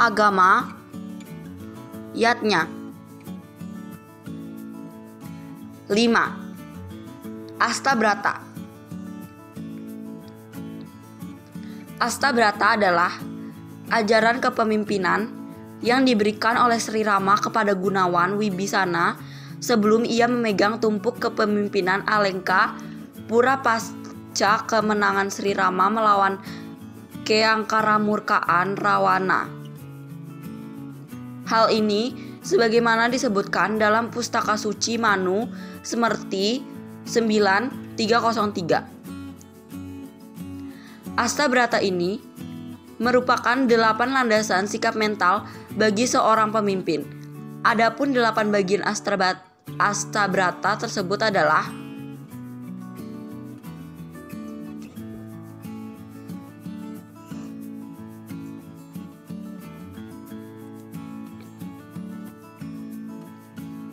agama yatnya 5. Astabrata Astabrata adalah ajaran kepemimpinan yang diberikan oleh Sri Rama kepada Gunawan Wibisana sebelum ia memegang tumpuk kepemimpinan Alengka pura pasca kemenangan Sri Rama melawan keangkaramurkaan Rawana. Hal ini sebagaimana disebutkan dalam Pustaka Suci Manu Semerti 93. Astabrata ini merupakan delapan landasan sikap mental bagi seorang pemimpin. Adapun delapan bagian astabrata tersebut adalah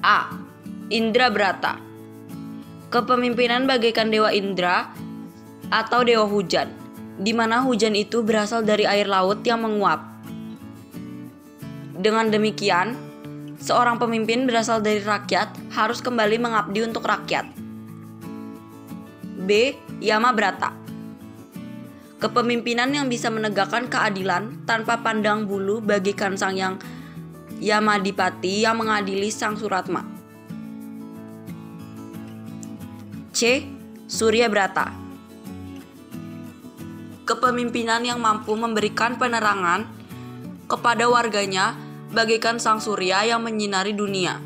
A. Indra Brata Kepemimpinan bagaikan Dewa Indra atau Dewa Hujan, di mana hujan itu berasal dari air laut yang menguap. Dengan demikian, seorang pemimpin berasal dari rakyat harus kembali mengabdi untuk rakyat. B. Yama Brata Kepemimpinan yang bisa menegakkan keadilan tanpa pandang bulu bagikan sang yang Yamadipati yang mengadili Sang Suratma. C. Surya Brata Kepemimpinan yang mampu memberikan penerangan kepada warganya bagaikan sang surya yang menyinari dunia.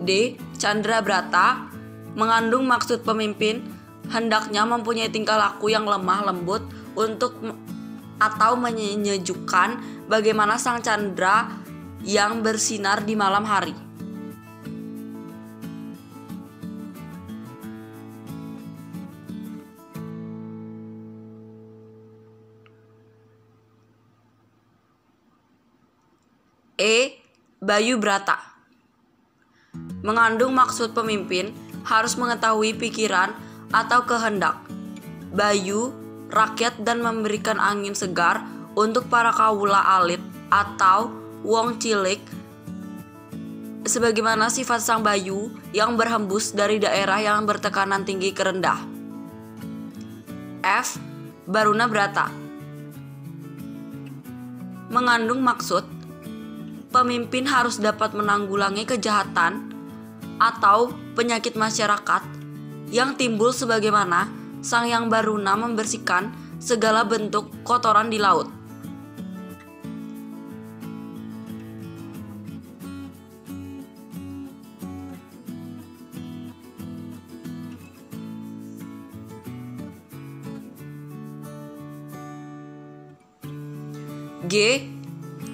D. Chandra Brata mengandung maksud pemimpin hendaknya mempunyai tingkah laku yang lemah lembut untuk atau menyejukkan bagaimana sang candra yang bersinar di malam hari. E. Bayu Brata Mengandung maksud pemimpin harus mengetahui pikiran atau kehendak. Bayu rakyat dan memberikan angin segar untuk para kawula alit atau wong cilik sebagaimana sifat sang bayu yang berhembus dari daerah yang bertekanan tinggi ke rendah. F. Baruna Brata Mengandung maksud pemimpin harus dapat menanggulangi kejahatan atau penyakit masyarakat yang timbul sebagaimana Sang Yang Baruna membersihkan segala bentuk kotoran di laut. G.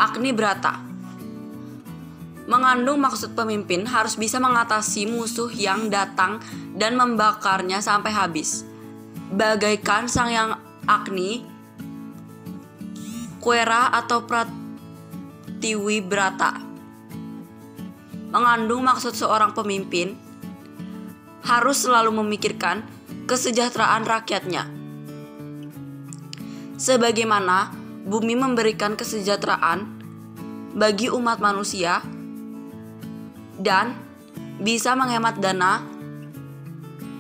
Agni Brata Mengandung maksud pemimpin harus bisa mengatasi musuh yang datang dan membakarnya sampai habis bagaikan sang yang Agni, Kuera atau Pratiwi Brata. Mengandung maksud seorang pemimpin harus selalu memikirkan kesejahteraan rakyatnya. Sebagaimana bumi memberikan kesejahteraan bagi umat manusia dan bisa menghemat dana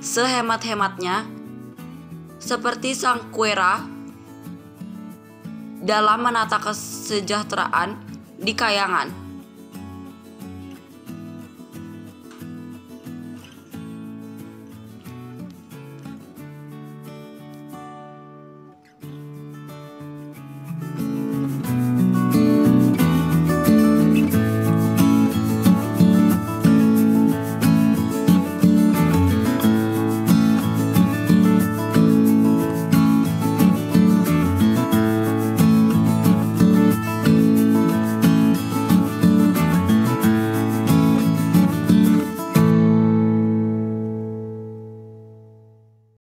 sehemat-hematnya seperti sang kuera dalam menata kesejahteraan di kayangan.